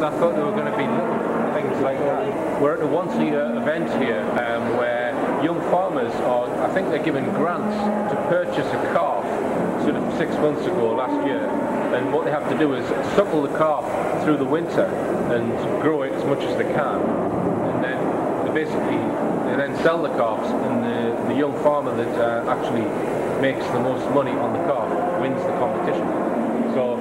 because I thought there were going to be little things like that. We're at a once a year event here um, where young farmers are, I think they're given grants to purchase a calf sort of six months ago last year. And what they have to do is suckle the calf through the winter and grow it as much as they can. And then they basically, they then sell the calves and the, the young farmer that uh, actually makes the most money on the calf wins the competition. So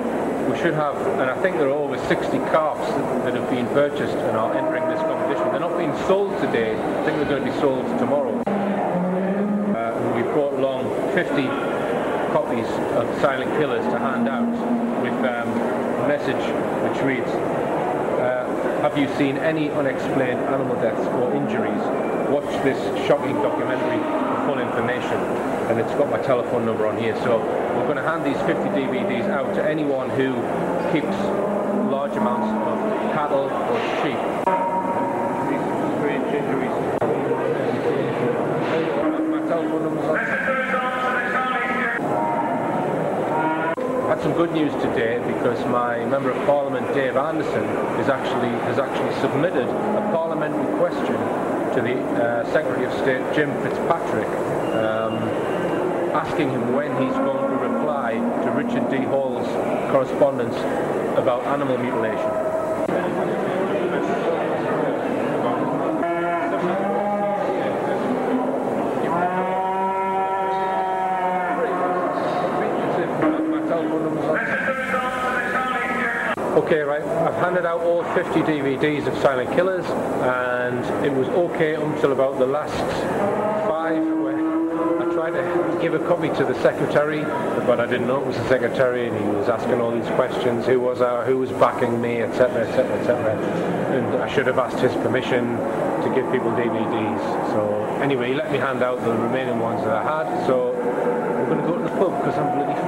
we should have, and I think there are over 60 calves that have been purchased and are entering this competition. They're not being sold today, I think they're going to be sold tomorrow. Uh, we brought along 50 copies of Silent Killers to hand out with um, a message which reads, have you seen any unexplained animal deaths or injuries? Watch this shocking documentary for full information. And it's got my telephone number on here. So we're going to hand these 50 DVDs out to anyone who keeps large amounts of cattle or sheep. These strange injuries. Had some good news today because my member of parliament Dave Anderson is actually has actually submitted a parliamentary question to the uh, Secretary of State Jim Fitzpatrick um, asking him when he's going to reply to Richard D. Hall's correspondence about animal mutilation. Okay, right, I've handed out all 50 DVDs of Silent Killers and it was okay until about the last five where I tried to give a copy to the secretary but I didn't know it was the secretary and he was asking all these questions, who was I, who was backing me, etc, etc, etc. And I should have asked his permission to give people DVDs. So anyway, he let me hand out the remaining ones that I had, so we're going to go to the pub because I'm bloody